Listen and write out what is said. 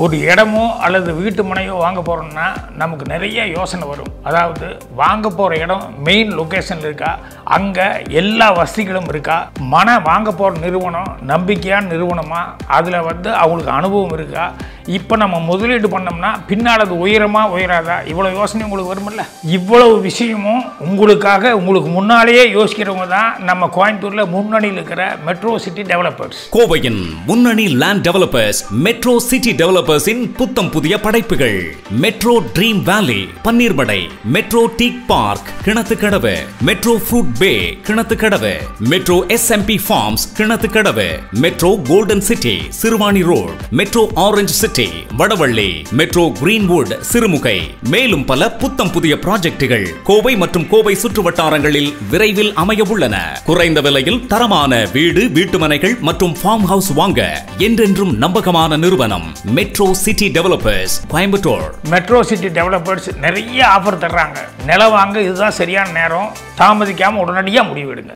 ஒரு இடமோ அல்லது வீட்டு மனையோ வாங்க போகிறோம்னா நமக்கு நிறைய யோசனை வரும். அதாவது வாங்க போகிற இடம் மெயின் லொக்கேஷன் இருக்கா? அங்கே எல்லா வசதிகளும் இருக்கா? மன வாங்க போகிற நிறுவனம் நம்பிக்கையான நிறுவனமா? அதில் வந்து அவங்களுக்கு அனுபவம் இருக்கா? இப்போ நம்ம முதலீடு பண்ணோம்னா பின்னால் அது உயரமாக உயராதா? இவ்வளோ யோசனை உங்களுக்கு வருமில்ல? இவ்வளவு விஷயமும் உங்களுக்காக உங்களுக்கு முன்னாலேயே யோசிக்கிறவங்க தான் நம்ம கோயம்புத்தூரில் முன்னணியில் இருக்கிற மெட்ரோ சிட்டி டெவலப்பர்ஸ் கோவையின் முன்னணி land developers metro city develop டெவலப்பர்ஸின் புத்தம் புதிய படைப்புகள். மெட்ரோ ட்ரீம் வேலி பன்னீர்மடை மெட்ரோ டீக் பார்க் கிணத்து கடவு metro fruit bay Kinathukadavu metro S SMP farms Kinathukadavu metro golden city Siruvani road metro orange city Vadavalli metro greenwood Sirumugai மேலும் பல புத்தம் புதிய ப்ராஜெக்டுகள் கோவை மற்றும் கோவை சுற்று வட்டாரங்களில் விரைவில் அமைய உள்ளன குறைந்த விலையில் தரமான வீடு வீட்டுமனைகள் மற்றும் ஃபார்ம் ஹவுஸ் வாங்க என்றென்றும் நம்பகமான நிறுவனம் metro metro city developers Coimbatore metro city developers நிறைய ஆஃபர் தர்றாங்க. நிலம் வாங்க இதுதான் சரியான நேரம். தாமதிக்காமல் உடனடியாக முடிவெடுங்க